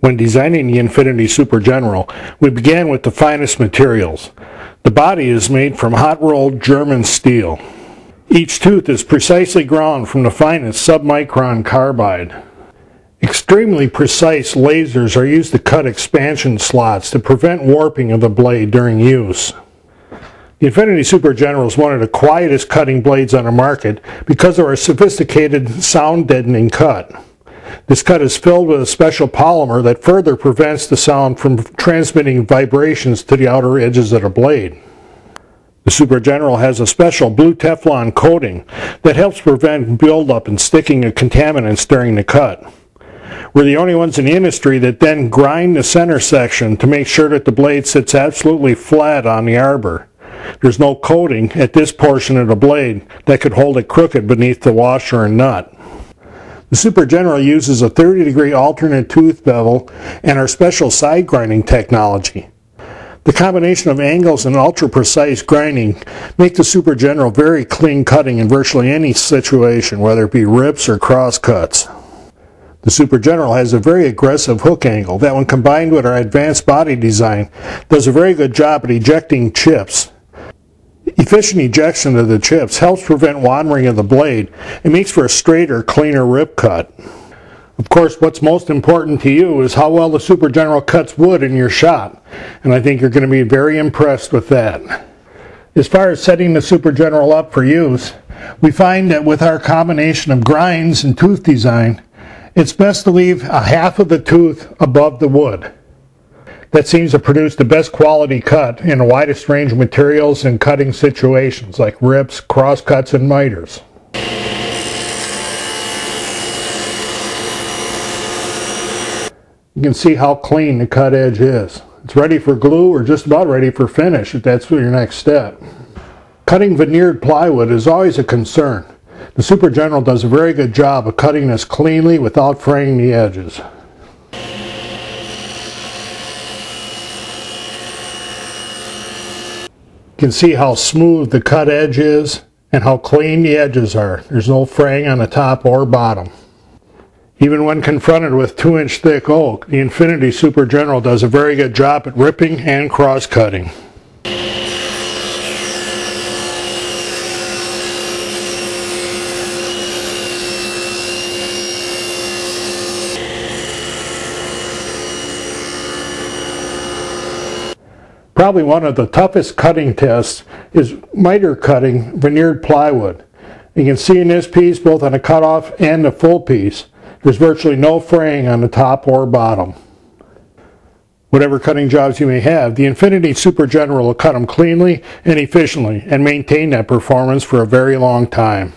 When designing the Infinity Super General, we began with the finest materials. The body is made from hot-rolled German steel. Each tooth is precisely ground from the finest submicron carbide. Extremely precise lasers are used to cut expansion slots to prevent warping of the blade during use. The Infinity Super General is one of the quietest cutting blades on the market because of our sophisticated sound deadening cut. This cut is filled with a special polymer that further prevents the sound from transmitting vibrations to the outer edges of the blade. The Super General has a special blue Teflon coating that helps prevent buildup and sticking of contaminants during the cut. We're the only ones in the industry that then grind the center section to make sure that the blade sits absolutely flat on the arbor. There's no coating at this portion of the blade that could hold it crooked beneath the washer and nut. The Super General uses a 30 degree alternate tooth bevel and our special side grinding technology. The combination of angles and ultra precise grinding make the Super General very clean cutting in virtually any situation, whether it be rips or cross cuts. The Super General has a very aggressive hook angle that when combined with our advanced body design does a very good job at ejecting chips. Efficient ejection of the chips helps prevent wandering of the blade and makes for a straighter, cleaner rip cut. Of course, what's most important to you is how well the Super General cuts wood in your shop, and I think you're going to be very impressed with that. As far as setting the Super General up for use, we find that with our combination of grinds and tooth design, it's best to leave a half of the tooth above the wood. That seems to produce the best quality cut in the widest range of materials and cutting situations like rips, crosscuts, and miters. You can see how clean the cut edge is. It's ready for glue or just about ready for finish if that's your next step. Cutting veneered plywood is always a concern. The Super General does a very good job of cutting this cleanly without fraying the edges. You can see how smooth the cut edge is and how clean the edges are. There's no fraying on the top or bottom. Even when confronted with 2 inch thick oak, the Infinity Super General does a very good job at ripping and cross cutting. Probably one of the toughest cutting tests is miter cutting veneered plywood. You can see in this piece, both on the cutoff and the full piece, there's virtually no fraying on the top or bottom. Whatever cutting jobs you may have, the Infinity Super General will cut them cleanly and efficiently and maintain that performance for a very long time.